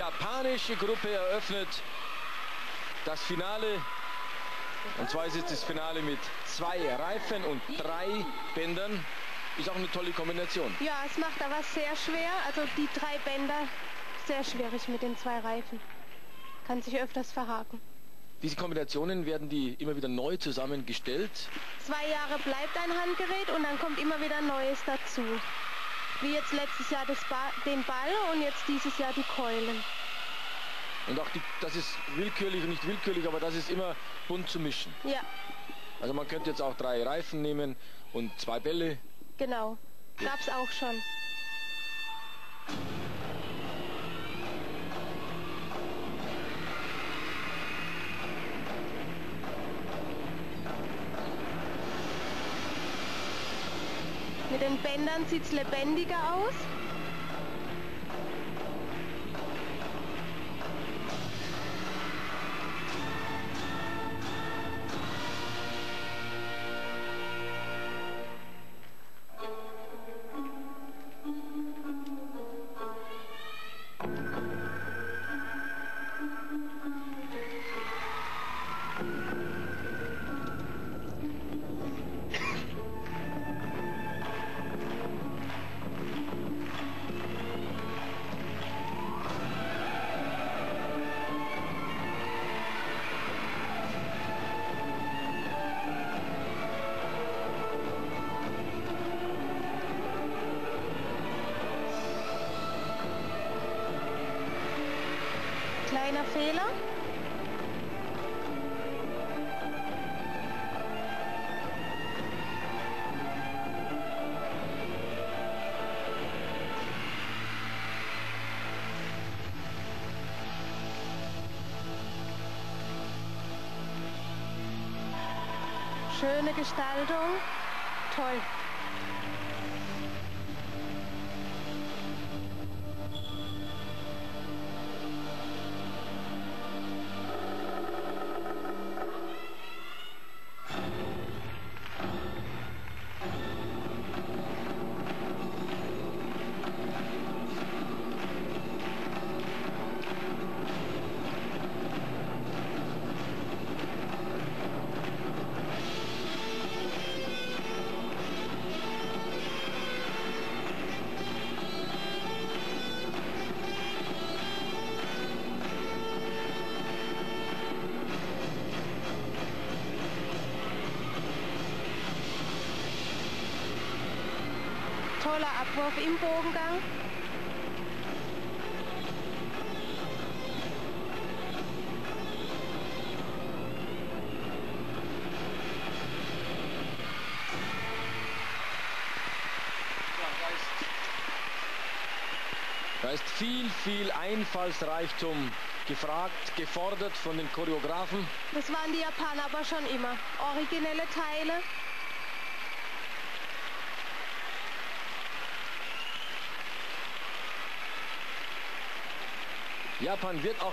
japanische Gruppe eröffnet das Finale. Und zwar ist es das Finale mit zwei Reifen und drei Bändern. Ist auch eine tolle Kombination. Ja, es macht aber sehr schwer. Also die drei Bänder sehr schwierig mit den zwei Reifen. Kann sich öfters verhaken. Diese Kombinationen werden die immer wieder neu zusammengestellt. Zwei Jahre bleibt ein Handgerät und dann kommt immer wieder Neues dazu. Wie jetzt letztes Jahr den Ball und jetzt dieses Jahr die Keulen. Und auch die, das ist willkürlich und nicht willkürlich, aber das ist immer bunt zu mischen. Ja. Also man könnte jetzt auch drei Reifen nehmen und zwei Bälle. Genau. Gab's auch schon. Mit den Bändern sieht es lebendiger aus. Kleiner Fehler. Schöne Gestaltung. Toll. Toller Abwurf im Bogengang. Da ist viel, viel Einfallsreichtum gefragt, gefordert von den Choreografen. Das waren die Japaner aber schon immer. Originelle Teile. Japan wird auch